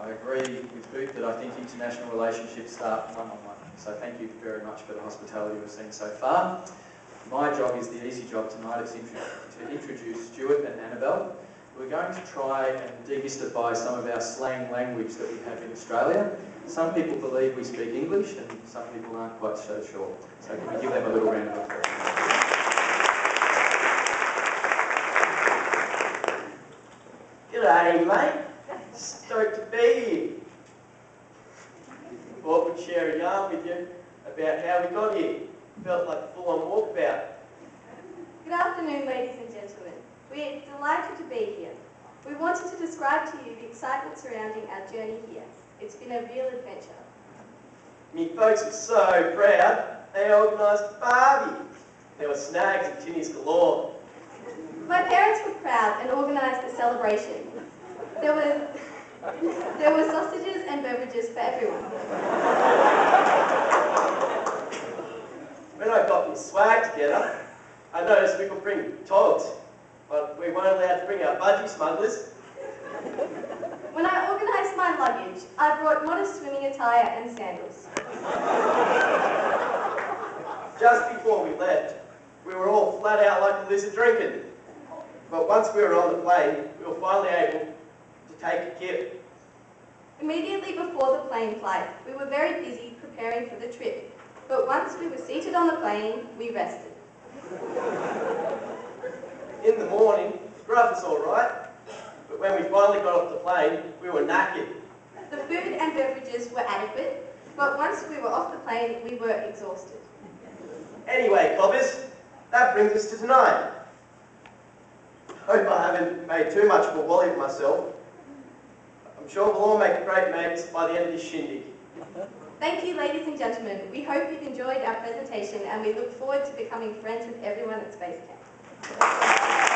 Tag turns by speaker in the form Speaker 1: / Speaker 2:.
Speaker 1: I agree with Booth that I think international relationships start one-on-one. So thank you very much for the hospitality we've seen so far. My job is the easy job tonight. It's to introduce Stuart and Annabelle. We're going to try and demystify some of our slang language that we have in Australia. Some people believe we speak English and some people aren't quite so sure. So can we give them a little round of applause?
Speaker 2: G'day, mate. Stoked to be here. Thought we'd share a yarn with you about how we got here. Felt like a full-on walkabout.
Speaker 3: Good afternoon, ladies and gentlemen. We're delighted to be here. We wanted to describe to you the excitement surrounding our journey here. It's been a real adventure.
Speaker 2: Me folks were so proud, they organised a barbie. There were snags and tinnies galore.
Speaker 3: My parents were proud and organised a celebration. There were sausages and beverages for everyone.
Speaker 2: When I got my swag together, I noticed we could bring togs, but we weren't allowed to bring our budgie smugglers.
Speaker 3: When I organised my luggage, I brought modest swimming attire and sandals.
Speaker 2: Just before we left, we were all flat out like a lizard drinking. But once we were on the plane, we were finally able to take a kip.
Speaker 3: Immediately before the plane flight, we were very busy preparing for the trip. But once we were seated on the plane, we rested.
Speaker 2: In the morning, the grub was all right, but when we finally got off the plane, we were knackered.
Speaker 3: The food and beverages were adequate, but once we were off the plane, we were exhausted.
Speaker 2: Anyway, cobbers, that brings us to tonight. Hope I haven't made too much of a wally of myself. Sure we'll all make great mates by the end of this shindig.
Speaker 3: Thank you, ladies and gentlemen. We hope you've enjoyed our presentation and we look forward to becoming friends with everyone at Space Camp.